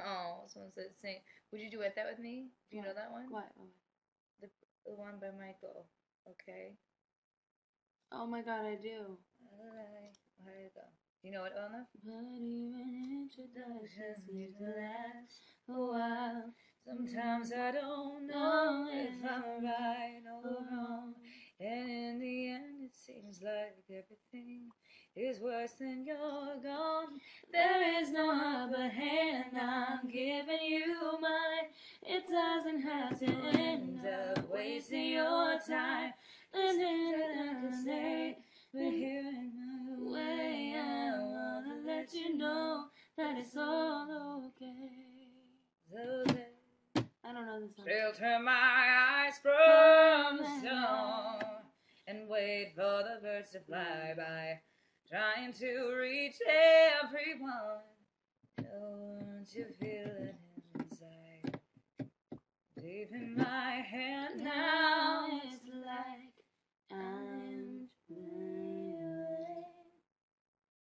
Oh, someone said sing. Would you duet that with me? Do you know that one? What? The, the one by Michael. Okay. Oh my god, I do. Alright. Here you go. You know it well enough? But even introductions need to last a while. Sometimes I don't mm-hmm. know oh, if I'm right or uh-huh. wrong. And in the end, it seems like everything is worse than you're gone. There is no upper hand, I'm giving you mine. It doesn't have to end up wasting your time. And then I can say, but here in my way, I wanna let you know that it's all okay. So that I don't know this song. Shelter my eyes from the storm and wait for the birds to fly by, trying to reach everyone. Don't you feel it inside? In my hand now,